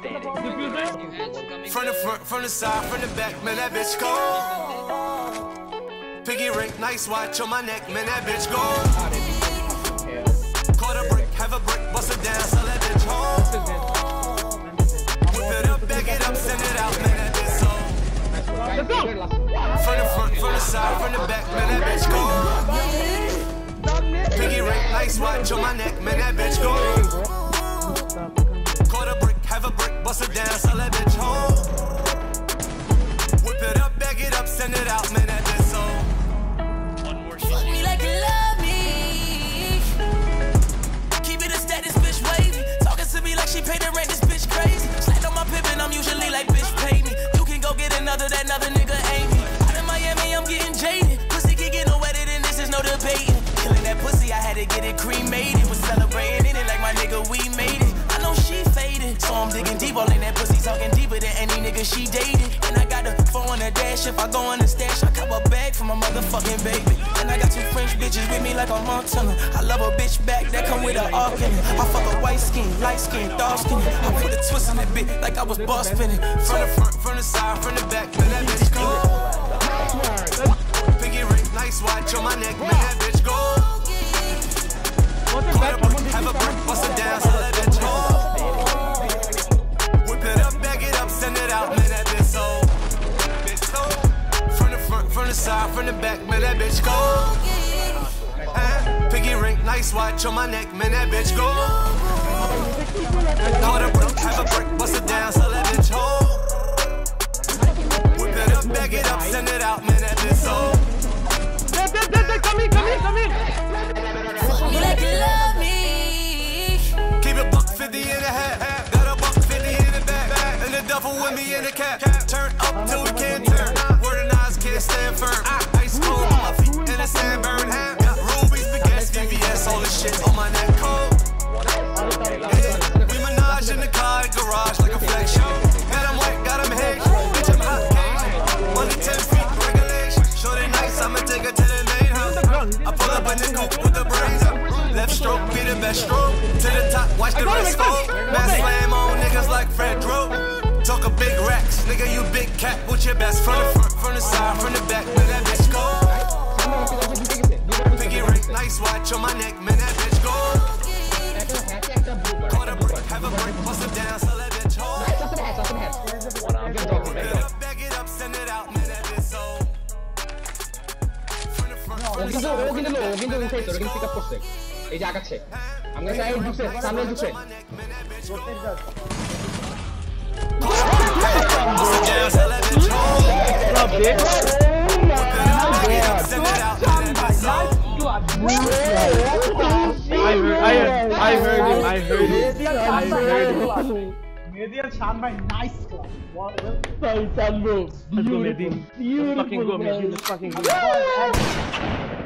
From the front, from the side, from the back, man, that bitch go. Piggy ring, nice watch on my neck, man, that bitch go. Caught a brick, have a brick, bust it down, sell that bitch home. Whip it up, bag it up, send it out, man, that bitch so. From the front, from the side, from the back, man, that bitch go. Piggy ring, nice watch on my neck, man, that bitch bust it down, sell that bitch home. Whip it up, bag it up, send it out, man, that bitch so. Fuck me like you love me. Keep it a status, bitch wavy. Talking to me like she paid the rent, this bitch crazy. Slapped on my pippin', I'm usually like, bitch pay me. You can go get another, that another nigga ain't me. Out in Miami, I'm getting jaded. Pussy can get no wetter than this, is no debating. Killing that pussy, I had to get it cremated. I'm digging deep. All in that pussy, talking deeper than any nigga she dated. And I got a phone on the dash. If I go on the stash, I cop a bag for my motherfucking baby. And I got two French bitches with me like a Montana. I love a bitch back that come with a arc in it. I fuck a white skin, light skin, dark skin. I put a twist in that bit like I was boss spinning. From the front, Nice watch on my neck, man, that bitch go. Caught a brick, have a brick, bust it down, sell that bitch home. Whip it up, bag it up, send it out, man, that bitch so. Fuck me like you love me. Keep it buck 50 in the hat. Got a buck 50 in the back. And the duffel with me in the cap. Turn up till on my neck cold. Yeah, we menage in the car, garage like a flex show. Got 'em wet, got 'em hedged. Bitch, I'm hot cage. Money 10 feet, regulation. Shorty nice, I'ma take her to the main house. I pull up in the with the brains up. Left stroke be the best stroke. To the top, watch the rest go. Mass slam on niggas like Fred Dro. Talk a big racks, nigga, you big cat. With your best from the front, from the side, from the back, man, that bitch go. Piggy ring, nice watch on my neck, কিন্তু ও কিন্তু লো ও কিন্তু উঠেছে ও কিন্তু pick up করছে এই যে আগাচ্ছে আমরা চাই ঢুকছে সামনে ঢুকছে I heard, I heard, I heard him, I heard him, I heard him. Median Shan by nice clap. Wow, well done, bro. Beautiful, beautiful. Let's go, Median. Let's fucking go, Median. Let's fucking go.